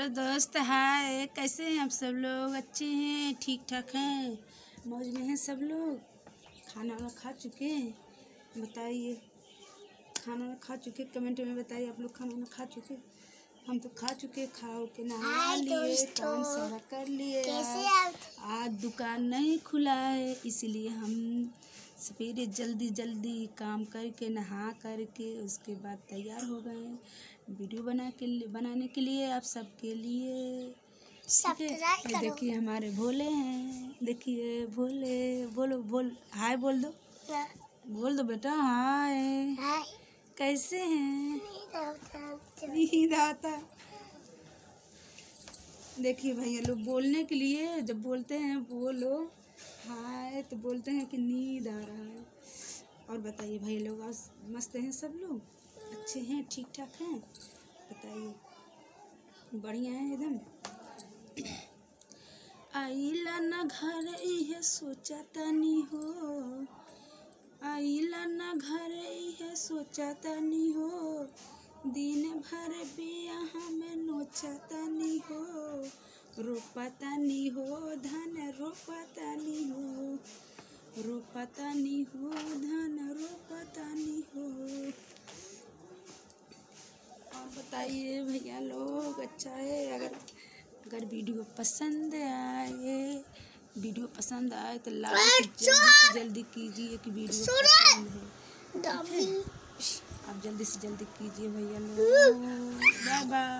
Hello दोस्त हाय, कैसे हैं आप सब लोग? अच्छे हैं ठीक ठाक हैं? मौज में हैं सब लोग? खाना वाना खा चुके हैं? बताइए। खाना वाना खा चुके कमेंट में बताइए आप लोग खाना वाना खा चुके हम तो खा चुके खाओ के नहा लिए काम सारा कर लिए आज। दुकान नहीं खुला है इसलिए हम सवेरे जल्दी जल्दी काम करके नहा करके उसके बाद तैयार हो गए वीडियो बना के लिए बनाने के लिए आप सबके लिए। ठीक है? देखिए हमारे भोले हैं। देखिए भोले बोलो बोल हाय बोल दो। बोल दो बेटा हाय। कैसे हैं? नींद आता देखिए भैया लोग बोलने के लिए जब बोलते हैं बोलो हाय तो बोलते हैं कि नींद आ रहा है। और बताइए भैया लोग आज मस्त हैं सब लोग? अच्छे हैं ठीक ठाक हैं? बताइए। बढ़िया है एकदम? आइला न घर इहे सोचा तनी हो। आइला न घर इहे सोचा तनी हो। दिन भर बियाह में नोचा तनी हो रोपा तनी हो धन रोपा तनी हो रोपा तनी हो धन रोपा तनी हो। और बताइए भैया लोग अच्छा है? अगर अगर वीडियो पसंद आए वीडियो पसंद आए तो लाइक जल्दी से जल्दी कीजिए कि वीडियो पसंद है। आप जल्दी से जल्दी कीजिए भैया लोग। Bye bye.